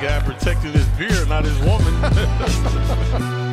guy protected his beer, not his woman.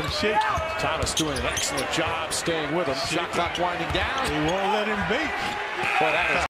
him shake. Thomas doing an excellent job staying with him. Shot clock winding down. He won't let him bake. Boy, that is